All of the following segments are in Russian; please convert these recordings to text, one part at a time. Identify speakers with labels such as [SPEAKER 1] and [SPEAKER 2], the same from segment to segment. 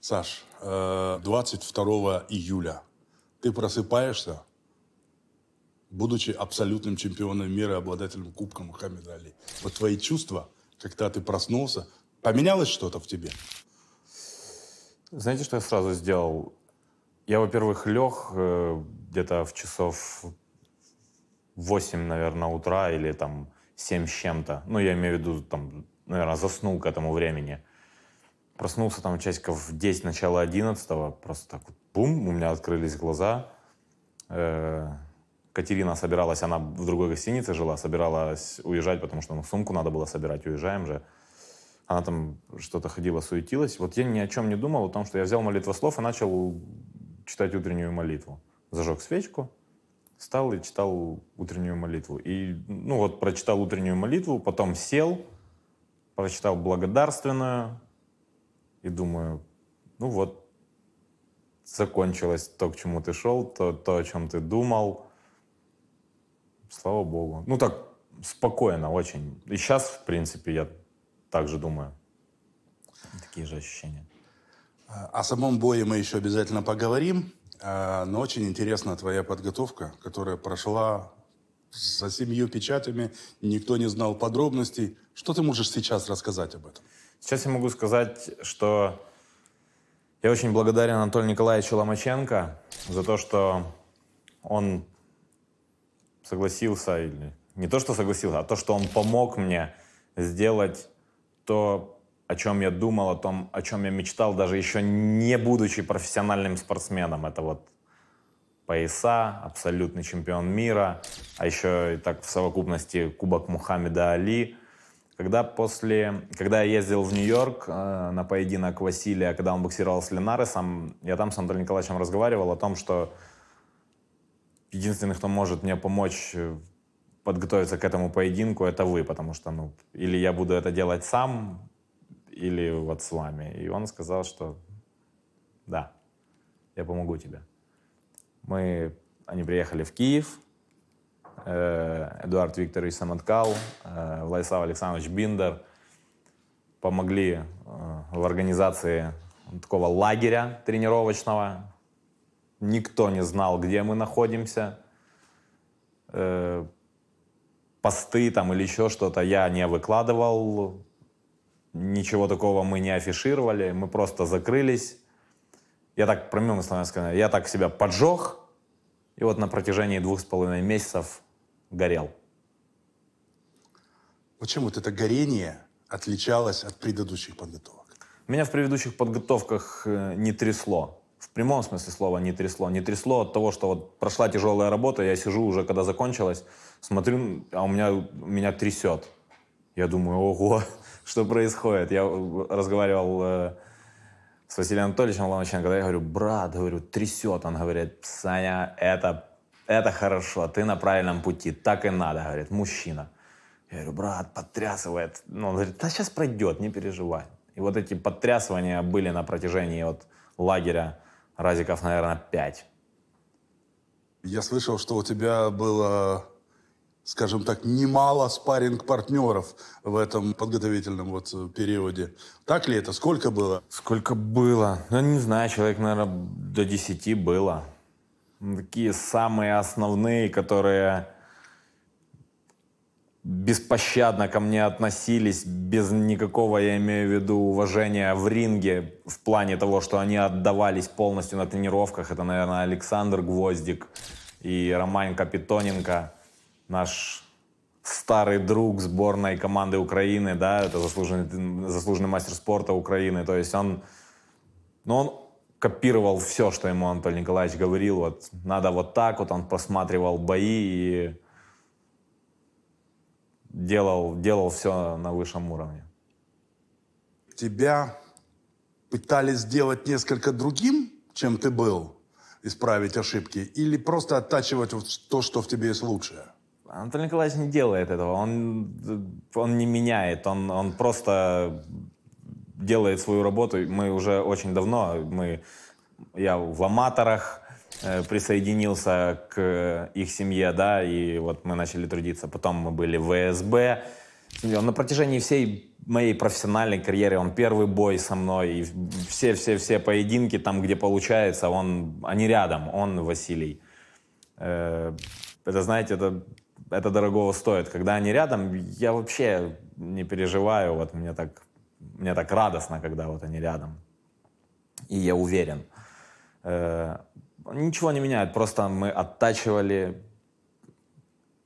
[SPEAKER 1] Саш, э, 22 июля ты просыпаешься, будучи абсолютным чемпионом мира и обладателем Кубка Мухаммеда Али. Вот твои чувства, когда ты проснулся, поменялось что-то в тебе?
[SPEAKER 2] Знаете, что я сразу сделал? Я, во-первых, лег э, где-то в часов 8, наверное, утра или там 7 с чем-то. Ну, я имею в виду, там, наверное, заснул к этому времени. Проснулся там часиков в 10, начало 11 просто так вот, бум, у меня открылись глаза. Э, Катерина собиралась, она в другой гостинице жила, собиралась уезжать, потому что ну, сумку надо было собирать, уезжаем же. Она там что-то ходила, суетилась. Вот я ни о чем не думал, о том, что я взял молитвослов и начал читать утреннюю молитву. Зажег свечку, встал и читал утреннюю молитву. И, ну вот, прочитал утреннюю молитву, потом сел, прочитал благодарственную и думаю, ну вот, закончилось то, к чему ты шел, то, то о чем ты думал. Слава Богу. Ну так, спокойно очень. И сейчас, в принципе, я так же думаю. Такие же ощущения.
[SPEAKER 1] О самом бое мы еще обязательно поговорим, а, но очень интересна твоя подготовка, которая прошла за семью печатями, никто не знал подробностей. Что ты можешь сейчас рассказать об этом?
[SPEAKER 2] Сейчас я могу сказать, что я очень благодарен Анатолию Николаевичу Ломаченко за то, что он согласился, или не то, что согласился, а то, что он помог мне сделать то, о чем я думал, о том, о чем я мечтал, даже еще не будучи профессиональным спортсменом. Это вот пояса, абсолютный чемпион мира, а еще и так в совокупности Кубок Мухаммеда Али. Когда, после, когда я ездил в Нью-Йорк э, на поединок Василия, когда он боксировал с Ленаресом, я там с Анатолием Николаевичем разговаривал о том, что единственный, кто может мне помочь подготовиться к этому поединку, это вы, потому что, ну, или я буду это делать сам, или вот с вами. И он сказал, что да, я помогу тебе. Мы, они приехали в Киев, э, Эдуард Викторович Самоткал, э, Владислав Александрович Биндер помогли э, в организации такого лагеря тренировочного. Никто не знал, где мы находимся посты там или еще что-то я не выкладывал, ничего такого мы не афишировали, мы просто закрылись. Я так, прямым словами сказать, я так себя поджег, и вот на протяжении двух с половиной месяцев горел.
[SPEAKER 1] Почему вот это горение отличалось от предыдущих подготовок?
[SPEAKER 2] Меня в предыдущих подготовках э, не трясло. В прямом смысле слова не трясло. Не трясло от того, что вот прошла тяжелая работа, я сижу уже, когда закончилась, смотрю, а у меня, меня трясет. Я думаю, ого, что происходит? Я разговаривал э, с Василием Анатольевичем Ломаченко, когда я говорю, брат, говорю, трясет. Он говорит, Саня, это, это хорошо, ты на правильном пути, так и надо, говорит, мужчина. Я говорю, брат, подтрясывает. Ну, он говорит, да сейчас пройдет, не переживай. И вот эти подтрясывания были на протяжении вот лагеря разиков, наверное, пять.
[SPEAKER 1] Я слышал, что у тебя было скажем так, немало спарринг-партнеров в этом подготовительном вот э, периоде. Так ли это? Сколько было?
[SPEAKER 2] Сколько было? Ну, не знаю, человек, наверное, до 10 было. Такие самые основные, которые беспощадно ко мне относились, без никакого, я имею в виду, уважения в ринге, в плане того, что они отдавались полностью на тренировках. Это, наверное, Александр Гвоздик и Роман Капитоненко – наш старый друг сборной команды Украины, да, это заслуженный, заслуженный мастер спорта Украины. То есть он, ну, он копировал все, что ему Анатолий Николаевич говорил. Вот надо вот так, вот он просматривал бои и делал, делал все на высшем уровне.
[SPEAKER 1] Тебя пытались сделать несколько другим, чем ты был, исправить ошибки, или просто оттачивать то, что в тебе есть лучшее?
[SPEAKER 2] Анатолий Николаевич не делает этого, он, он не меняет, он, он просто делает свою работу. Мы уже очень давно, мы, я в аматорах э, присоединился к их семье, да, и вот мы начали трудиться. Потом мы были в ВСБ, на протяжении всей моей профессиональной карьеры, он первый бой со мной, и все-все-все поединки там, где получается, он, они рядом, он Василий. Э, это, знаете, это, это дорогого стоит. Когда они рядом, я вообще не переживаю, вот мне так, мне так радостно, когда вот они рядом. И я уверен. Э, ничего не меняет, просто мы оттачивали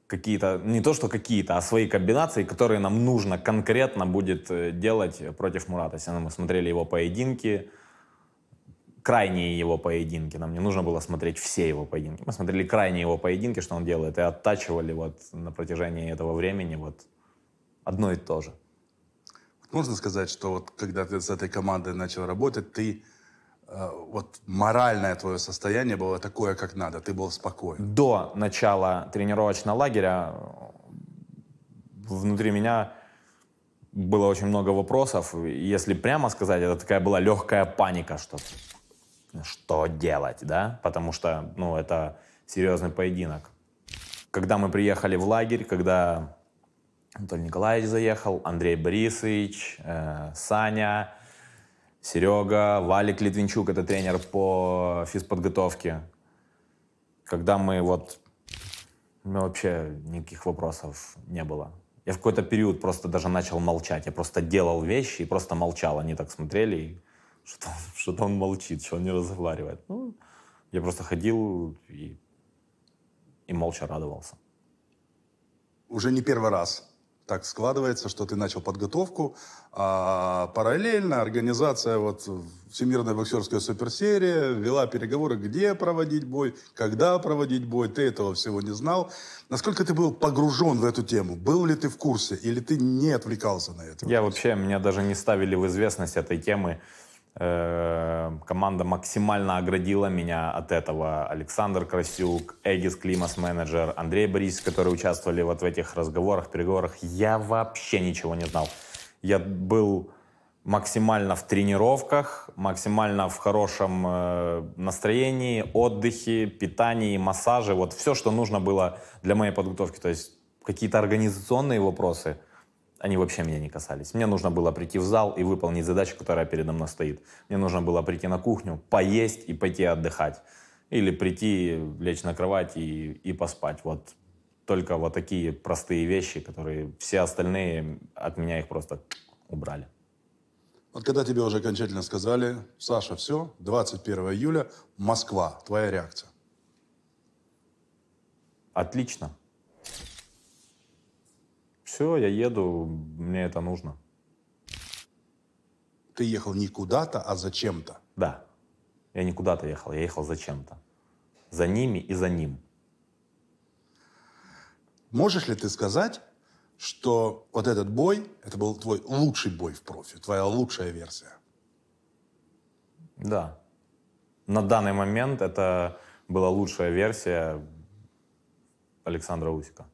[SPEAKER 2] какие-то, не то что какие-то, а свои комбинации, которые нам нужно конкретно будет э, делать против Мурата. Если мы смотрели его поединки, крайние его поединки, нам не нужно было смотреть все его поединки. Мы смотрели крайние его поединки, что он делает, и оттачивали вот на протяжении этого времени вот одно и то же.
[SPEAKER 1] Можно сказать, что вот когда ты с этой командой начал работать, ты Э, вот моральное твое состояние было такое, как надо, ты был спокоен?
[SPEAKER 2] До начала тренировочного лагеря внутри меня было очень много вопросов. Если прямо сказать, это такая была легкая паника, что что делать, да? Потому что, ну, это серьезный поединок. Когда мы приехали в лагерь, когда Анатолий Николаевич заехал, Андрей Борисович, э, Саня, Серега, Валик Литвинчук, это тренер по физподготовке. Когда мы вот... Ну, вообще никаких вопросов не было. Я в какой-то период просто даже начал молчать. Я просто делал вещи и просто молчал. Они так смотрели, и что-то, что он молчит, что он не разговаривает. Ну, я просто ходил и, и молча радовался.
[SPEAKER 1] Уже не первый раз так складывается, что ты начал подготовку, а параллельно организация вот Всемирная боксерская суперсерия вела переговоры, где проводить бой, когда проводить бой. Ты этого всего не знал. Насколько ты был погружен в эту тему? Был ли ты в курсе или ты не отвлекался на это?
[SPEAKER 2] Я вообще, меня даже не ставили в известность этой темы. Э, команда максимально оградила меня от этого. Александр Красюк, Эгис Климас менеджер, Андрей Борисович, которые участвовали вот в этих разговорах, переговорах. Я вообще ничего не знал. Я был максимально в тренировках, максимально в хорошем э, настроении, отдыхе, питании, массаже. Вот все, что нужно было для моей подготовки. То есть какие-то организационные вопросы – они вообще меня не касались. Мне нужно было прийти в зал и выполнить задачу, которая передо мной стоит. Мне нужно было прийти на кухню, поесть и пойти отдыхать. Или прийти, лечь на кровать и, и поспать. Вот только вот такие простые вещи, которые все остальные от меня их просто убрали.
[SPEAKER 1] Вот когда тебе уже окончательно сказали, Саша, все, 21 июля, Москва, твоя реакция?
[SPEAKER 2] Отлично все, я еду, мне это нужно.
[SPEAKER 1] Ты ехал не куда-то, а зачем-то?
[SPEAKER 2] Да. Я не куда-то ехал, я ехал зачем-то. За ними и за ним.
[SPEAKER 1] Можешь ли ты сказать, что вот этот бой, это был твой лучший бой в профи, твоя лучшая версия?
[SPEAKER 2] Да. На данный момент это была лучшая версия Александра Усика.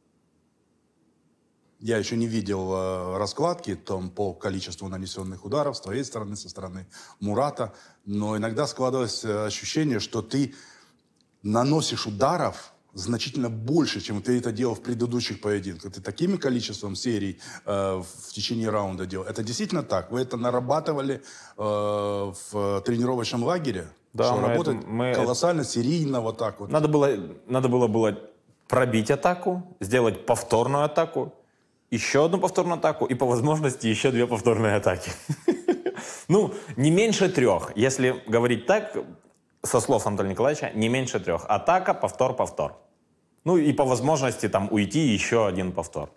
[SPEAKER 1] Я еще не видел э, раскладки там, по количеству нанесенных ударов с твоей стороны, со стороны Мурата, но иногда складывалось э, ощущение, что ты наносишь ударов значительно больше, чем ты это делал в предыдущих поединках. Ты таким количеством серий э, в течение раунда делал. Это действительно так? Вы это нарабатывали э, в тренировочном лагере?
[SPEAKER 2] Да,
[SPEAKER 1] что
[SPEAKER 2] мы
[SPEAKER 1] работать
[SPEAKER 2] это, мы
[SPEAKER 1] колоссально, серийно вот так вот.
[SPEAKER 2] Надо было, надо было, было пробить атаку, сделать повторную атаку, еще одну повторную атаку и по возможности еще две повторные атаки. Ну, не меньше трех. Если говорить так, со слов Анатолия Николаевича, не меньше трех. Атака, повтор, повтор. Ну и по возможности там уйти еще один повтор.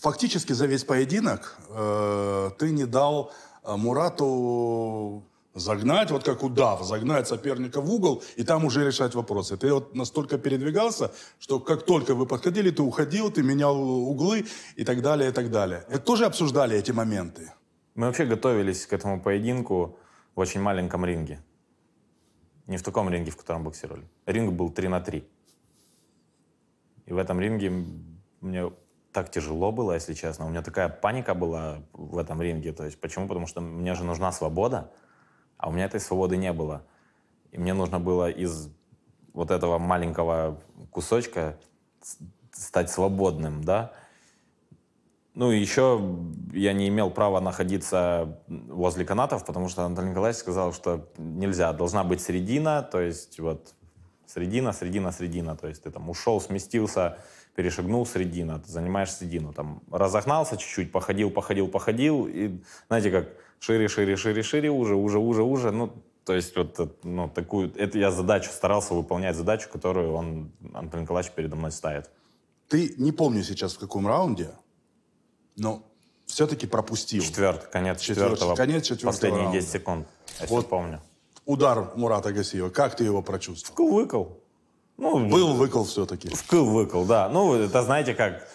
[SPEAKER 1] Фактически за весь поединок э, ты не дал э, Мурату Загнать, вот как удав, загнать соперника в угол и там уже решать вопросы. Ты вот настолько передвигался, что как только вы подходили, ты уходил, ты менял углы и так далее, и так далее. Это тоже обсуждали эти моменты?
[SPEAKER 2] Мы вообще готовились к этому поединку в очень маленьком ринге. Не в таком ринге, в котором боксировали. Ринг был 3 на 3. И в этом ринге мне так тяжело было, если честно. У меня такая паника была в этом ринге. То есть почему? Потому что мне же нужна свобода. А у меня этой свободы не было. И мне нужно было из вот этого маленького кусочка стать свободным, да. Ну, и еще я не имел права находиться возле канатов, потому что Анатолий Николаевич сказал, что нельзя, должна быть середина, то есть вот средина, средина, средина, то есть ты там ушел, сместился, перешагнул средина, ты занимаешь середину, там разогнался чуть-чуть, походил, походил, походил, и знаете, как шире, шире, шире, шире, уже, уже, уже, уже, ну, то есть вот ну, такую, это я задачу, старался выполнять задачу, которую он, Антон Николаевич, передо мной ставит.
[SPEAKER 1] Ты не помню сейчас в каком раунде, но все-таки пропустил.
[SPEAKER 2] Четвертый, конец четвертого.
[SPEAKER 1] Конец четвертого
[SPEAKER 2] Последние
[SPEAKER 1] раунда.
[SPEAKER 2] 10 секунд, если
[SPEAKER 1] Вот.
[SPEAKER 2] помню.
[SPEAKER 1] Удар Мурата Гасиева. Как ты его прочувствовал?
[SPEAKER 2] Вкл-выкл. Ну,
[SPEAKER 1] Был выкол все-таки.
[SPEAKER 2] Вкл-выкл, да. Ну, это знаете как...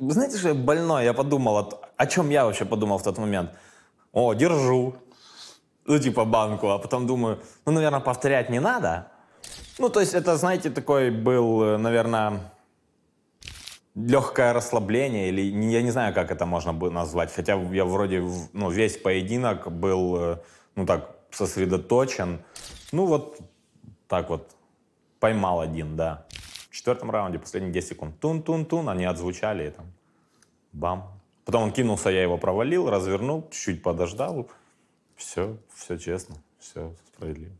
[SPEAKER 2] Знаете, что я больной? Я подумал, о, о чем я вообще подумал в тот момент? О, держу. Ну, типа банку. А потом думаю, ну, наверное, повторять не надо. Ну, то есть это, знаете, такой был, наверное, легкое расслабление, или я не знаю, как это можно бы назвать. Хотя я вроде ну, весь поединок был, ну так, сосредоточен. Ну вот так вот поймал один, да. В четвертом раунде, последние 10 секунд. Тун-тун-тун, они отзвучали и там бам. Потом он кинулся, я его провалил, развернул, чуть-чуть подождал. Все, все честно, все справедливо.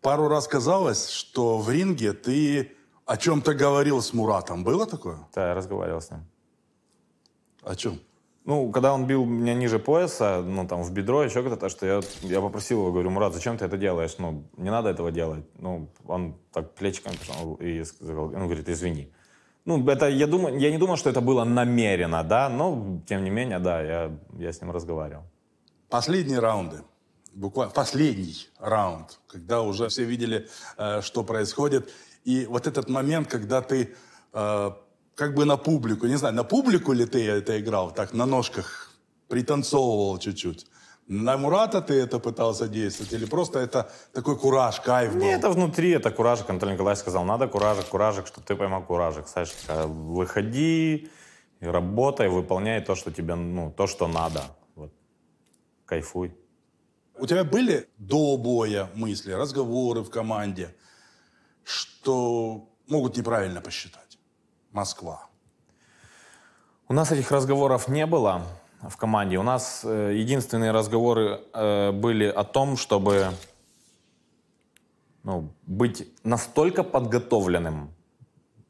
[SPEAKER 1] Пару раз казалось, что в ринге ты о чем-то говорил с Муратом. Было такое?
[SPEAKER 2] Да, я разговаривал с ним.
[SPEAKER 1] О чем?
[SPEAKER 2] Ну, когда он бил меня ниже пояса, ну, там, в бедро, еще кто-то, что я, я попросил его, говорю, Мурат, зачем ты это делаешь? Ну, не надо этого делать. Ну, он так плечиком пошел и сказал, он говорит, извини. Ну, это, я, думаю, я не думаю, что это было намеренно, да, но, тем не менее, да, я, я с ним разговаривал.
[SPEAKER 1] Последние раунды. Буквально последний раунд, когда уже все видели, э, что происходит. И вот этот момент, когда ты э, как бы на публику, не знаю, на публику ли ты это играл, так на ножках пританцовывал чуть-чуть. На Мурата ты это пытался действовать? Или просто это такой кураж, кайф был?
[SPEAKER 2] Не, это внутри, это куражик. Анатолий Николаевич сказал, надо куражик, куражик, чтобы ты поймал куражик. Сашка, выходи, работай, выполняй то, что тебе, ну, то, что надо. Вот. Кайфуй.
[SPEAKER 1] У тебя были до боя мысли, разговоры в команде, что могут неправильно посчитать? Москва.
[SPEAKER 2] У нас этих разговоров не было в команде. У нас э, единственные разговоры э, были о том, чтобы ну, быть настолько подготовленным,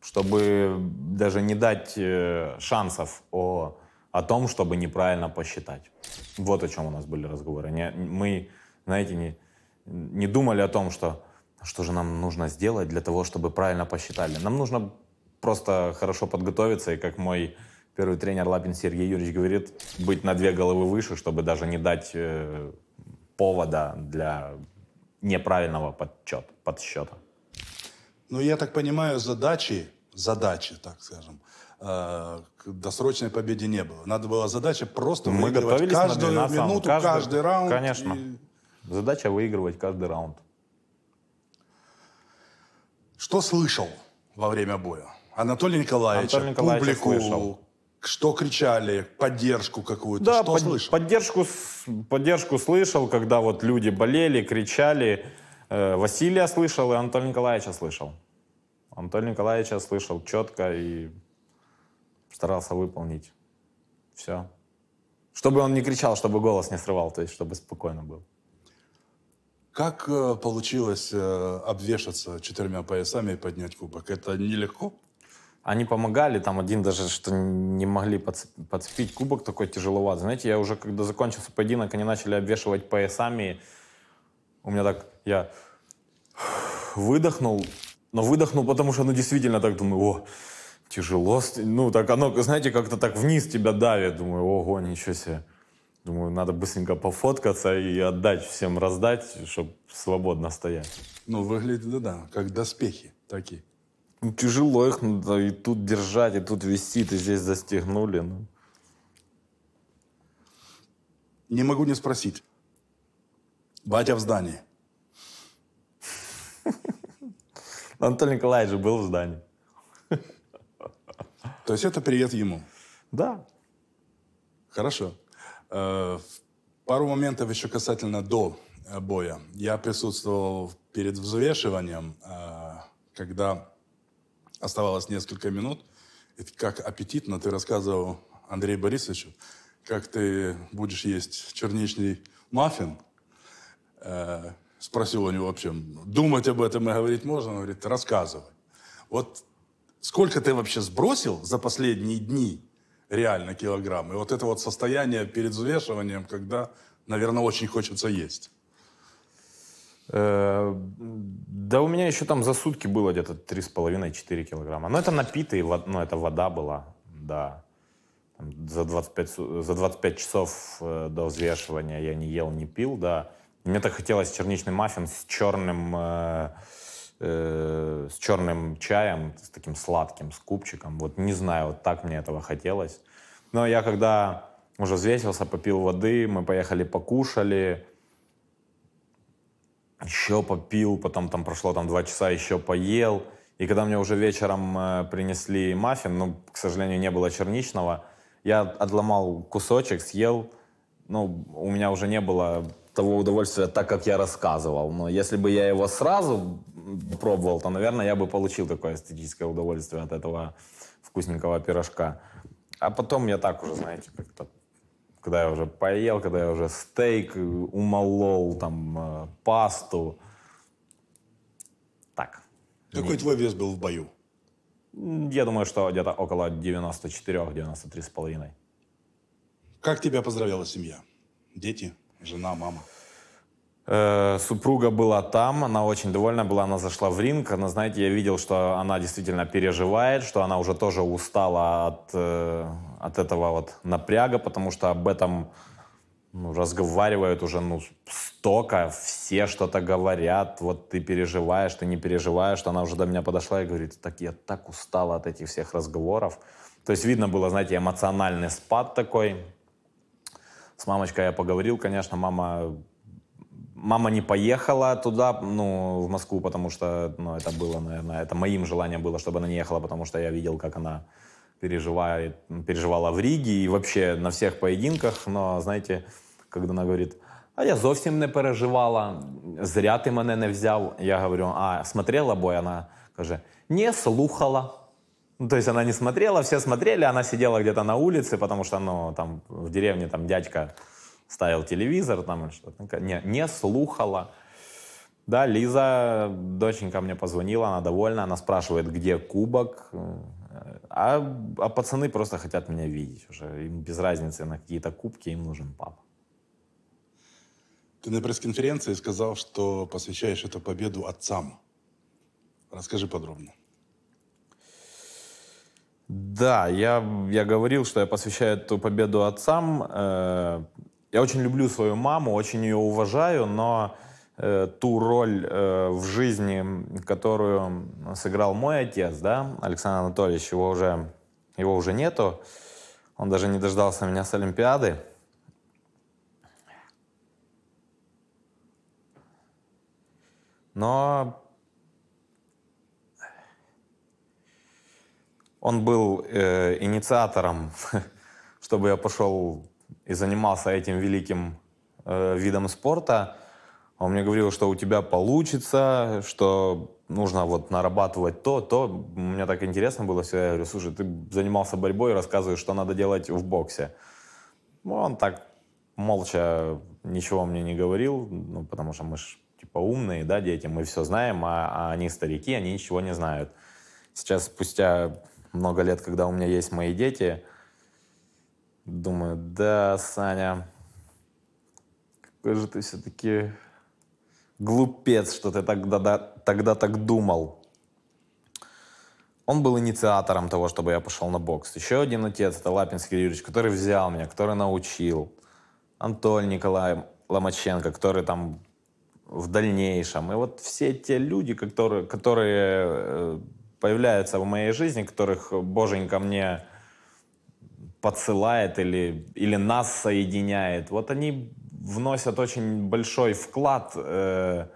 [SPEAKER 2] чтобы даже не дать э, шансов о, о том, чтобы неправильно посчитать. Вот о чем у нас были разговоры. Не- мы, знаете, не, не думали о том, что что же нам нужно сделать для того, чтобы правильно посчитали. Нам нужно просто хорошо подготовиться, и как мой первый тренер Лапин Сергей Юрьевич говорит, быть на две головы выше, чтобы даже не дать э, повода для неправильного подсчет, подсчета.
[SPEAKER 1] Ну, я так понимаю, задачи, задачи, так скажем, э, к досрочной победе не было. Надо была задача просто
[SPEAKER 2] Мы
[SPEAKER 1] выигрывать
[SPEAKER 2] на
[SPEAKER 1] каждую
[SPEAKER 2] 12
[SPEAKER 1] минуту,
[SPEAKER 2] каждый-
[SPEAKER 1] каждый, раунд.
[SPEAKER 2] конечно.
[SPEAKER 1] И
[SPEAKER 2] Задача выигрывать каждый раунд.
[SPEAKER 1] Что слышал во время боя? Анатолий Николаевич,
[SPEAKER 2] Анатолий Николаевич
[SPEAKER 1] публику,
[SPEAKER 2] слышал.
[SPEAKER 1] что кричали, поддержку какую-то,
[SPEAKER 2] Да,
[SPEAKER 1] что
[SPEAKER 2] под-
[SPEAKER 1] слышал?
[SPEAKER 2] поддержку, поддержку слышал, когда вот люди болели, кричали. Э, Василия слышал и Анатолия Николаевича слышал. Анатолия Николаевича слышал четко и старался выполнить все. Чтобы он не кричал, чтобы голос не срывал, то есть чтобы спокойно был.
[SPEAKER 1] Как э, получилось э, обвешаться четырьмя поясами и поднять кубок? Это нелегко?
[SPEAKER 2] Они помогали, там один даже что не могли подц- подцепить кубок такой тяжеловатый. Знаете, я уже когда закончился поединок, они начали обвешивать поясами. У меня так, я выдохнул, но выдохнул, потому что, ну, действительно так думаю, о, тяжело. Ну, так оно, знаете, как-то так вниз тебя давит. Думаю, ого, ничего себе. Думаю, надо быстренько пофоткаться и отдать всем раздать, чтобы свободно стоять.
[SPEAKER 1] Ну, выглядит, да, да, как доспехи такие.
[SPEAKER 2] Ну, тяжело их надо и тут держать, и тут висит, и здесь застегнули. Ну.
[SPEAKER 1] Не могу не спросить. Батя в здании.
[SPEAKER 2] Анатолий Николаевич был в здании.
[SPEAKER 1] То есть это привет ему.
[SPEAKER 2] Да.
[SPEAKER 1] Хорошо. Э, Пару моментов еще касательно до э, боя. Я присутствовал перед взвешиванием, э, когда оставалось несколько минут, И как аппетитно ты рассказывал Андрею Борисовичу, как ты будешь есть черничный маффин. Э, спросил у него вообще, думать об этом и говорить можно? Он говорит, рассказывай. Вот сколько ты вообще сбросил за последние дни реально килограмм? И вот это вот состояние перед взвешиванием, когда, наверное, очень хочется есть.
[SPEAKER 2] Э, да у меня еще там за сутки было где-то 3,5-4 килограмма. Но это напитый, ну это вода была, да. За 25, за 25 часов э, до взвешивания я не ел, не пил, да. Мне так хотелось черничный маффин с черным, э, э, с черным чаем, с таким сладким, с купчиком. Вот не знаю, вот так мне этого хотелось. Но я когда уже взвесился, попил воды, мы поехали покушали, еще попил, потом там прошло там два часа, еще поел. И когда мне уже вечером э, принесли маффин, ну, к сожалению, не было черничного, я отломал кусочек, съел. Ну, у меня уже не было того удовольствия, так как я рассказывал. Но если бы я его сразу пробовал, то, наверное, я бы получил такое эстетическое удовольствие от этого вкусненького пирожка. А потом я так уже, знаете, как-то когда я уже поел, когда я уже стейк умолол, там, э, пасту. Так.
[SPEAKER 1] Какой твой вес был в бою?
[SPEAKER 2] Я думаю, что где-то около 94-93 с половиной.
[SPEAKER 1] Как тебя поздравляла семья? Дети, жена, мама?
[SPEAKER 2] Э, супруга была там, она очень довольна была, она зашла в ринг. Она, знаете, я видел, что она действительно переживает, что она уже тоже устала от, э, от этого вот напряга, потому что об этом ну, разговаривают уже ну, столько, все что-то говорят, вот ты переживаешь, ты не переживаешь, она уже до меня подошла и говорит, так я так устала от этих всех разговоров. То есть видно было, знаете, эмоциональный спад такой. С мамочкой я поговорил, конечно, мама Мама не поехала туда, ну, в Москву, потому что, ну, это было, наверное, это моим желанием было, чтобы она не ехала, потому что я видел, как она переживает, переживала в Риге и вообще на всех поединках, но, знаете, когда она говорит, а я зовсім не переживала, зря ти мене не взяв. Я говорю, а смотрела бой? Она каже, не слухала. Ну, то есть она не смотрела, все смотрели, она сидела где-то на улице, потому что, ну, там в деревне там дядька ставил телевизор там что-то. Не, не слухала. Да, Лиза, доченька мне позвонила, она довольна, она спрашивает, где кубок. А, а пацаны просто хотят меня видеть уже. Им без разницы на какие-то кубки, им нужен папа.
[SPEAKER 1] Ты на пресс-конференции сказал, что посвящаешь эту победу отцам. Расскажи подробнее.
[SPEAKER 2] Да, я, я говорил, что я посвящаю эту победу отцам. Э, я очень люблю свою маму, очень ее уважаю, но э, ту роль э, в жизни, которую сыграл мой отец, да, Александр Анатольевич, его уже, его уже нету. Он даже не дождался меня с Олимпиады. Но он был э, инициатором, чтобы я пошел и занимался этим великим э, видом спорта, он мне говорил, что у тебя получится, что нужно вот нарабатывать то, то. Мне так интересно было все. Я говорю, слушай, ты занимался борьбой, рассказываешь, что надо делать в боксе. Ну, он так молча ничего мне не говорил, ну, потому что мы же типа умные, да, дети, мы все знаем, а, а они старики, они ничего не знают. Сейчас, спустя много лет, когда у меня есть мои дети, Думаю, да, Саня, какой же ты все-таки глупец, что ты тогда, тогда так думал. Он был инициатором того, чтобы я пошел на бокс. Еще один отец, это Лапинский Юрьевич, который взял меня, который научил. Антон Николай Ломаченко, который там в дальнейшем. И вот все те люди, которые, которые э, появляются в моей жизни, которых Боженька мне подсылает или, или нас соединяет, вот они вносят очень большой вклад э,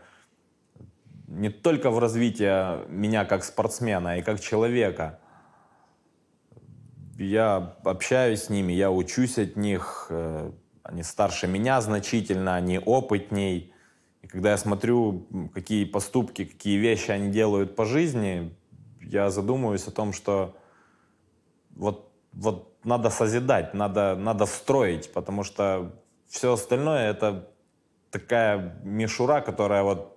[SPEAKER 2] не только в развитие меня как спортсмена и как человека. Я общаюсь с ними, я учусь от них. Э, они старше меня значительно, они опытней. И когда я смотрю, какие поступки, какие вещи они делают по жизни, я задумываюсь о том, что вот, вот надо созидать, надо, надо строить, потому что все остальное это такая мишура, которая вот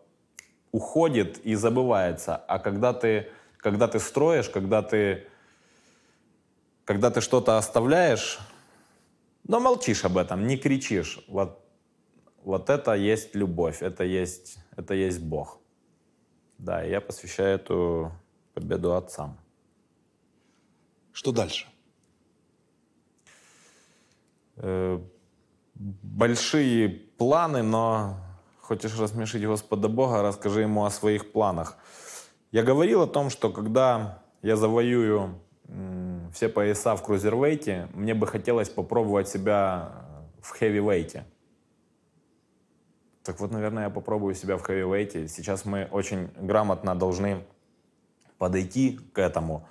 [SPEAKER 2] уходит и забывается. А когда ты, когда ты строишь, когда ты, когда ты что-то оставляешь, но молчишь об этом, не кричишь, вот, вот это есть любовь, это есть, это есть Бог. Да, и я посвящаю эту победу отцам.
[SPEAKER 1] Что дальше?
[SPEAKER 2] Э, большие планы, но хочешь рассмешить Господа Бога, расскажи ему о своих планах. Я говорил о том, что когда я завоюю все пояса в крузервейте, мне бы хотелось попробовать себя в хэвивейте. Так вот, наверное, я попробую себя в хэвивейте. Сейчас мы очень грамотно должны подойти к этому,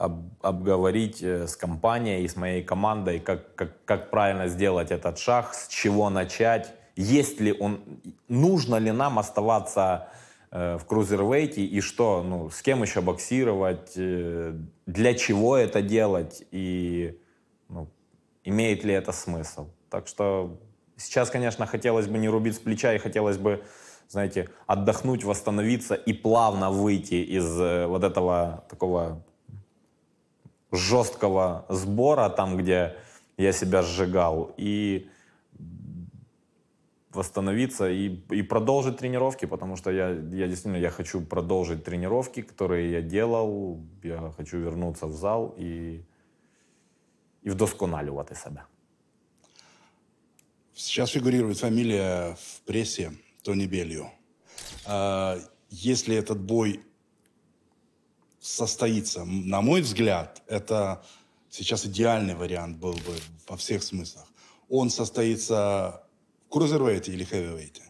[SPEAKER 2] об, обговорить э, с компанией и с моей командой, как, как, как правильно сделать этот шаг, с чего начать, есть ли он, нужно ли нам оставаться э, в крузервейте и что, ну, с кем еще боксировать, э, для чего это делать и ну, имеет ли это смысл. Так что сейчас, конечно, хотелось бы не рубить с плеча и хотелось бы знаете, отдохнуть, восстановиться и плавно выйти из вот этого такого жесткого сбора, там, где я себя сжигал, и восстановиться и, и продолжить тренировки, потому что я, я действительно я хочу продолжить тренировки, которые я делал, я хочу вернуться в зал и, и вдосконалювати себя.
[SPEAKER 1] Сейчас фигурирует фамилия в прессе Тони Белью. А, если этот бой состоится, на мой взгляд, это сейчас идеальный вариант был бы во всех смыслах. Он состоится в крузервейте или хэвивейте?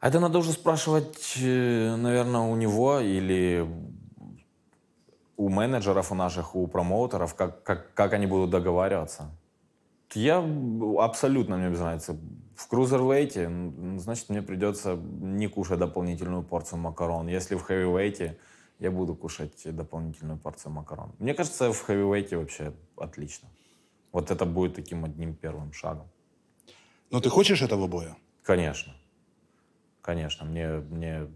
[SPEAKER 2] Это надо уже спрашивать, э, наверное, у него или у менеджеров у наших, у промоутеров, как, как, как они будут договариваться. Я абсолютно мне без разницы. В крузервейте, значит, мне придется не кушать дополнительную порцию макарон. Если в хэвивейте, я буду кушать дополнительную порцию макарон. Мне кажется, в хэвивейте вообще отлично. Вот это будет таким одним первым шагом.
[SPEAKER 1] Но ты хочешь этого боя?
[SPEAKER 2] Конечно. Конечно. Мне, мне,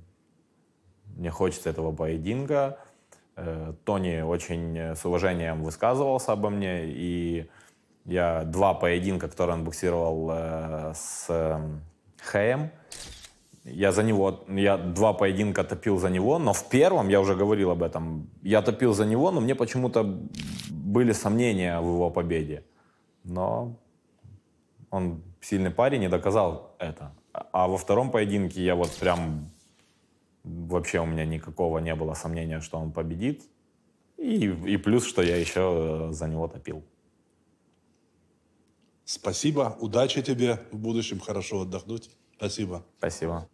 [SPEAKER 2] мне хочется этого поединка. Э, Тони очень с уважением высказывался обо мне, и я два поединка, которые он боксировал э, с э, Хэем, я за него, я два поединка топил за него, но в первом, я уже говорил об этом, я топил за него, но мне почему-то были сомнения в его победе. Но он сильный парень и доказал это. А во втором поединке я вот прям вообще у меня никакого не было сомнения, что он победит. И, и плюс, что я еще э, за него топил.
[SPEAKER 1] Спасибо, удачи тебе в будущем, хорошо отдохнуть. Спасибо.
[SPEAKER 2] Спасибо.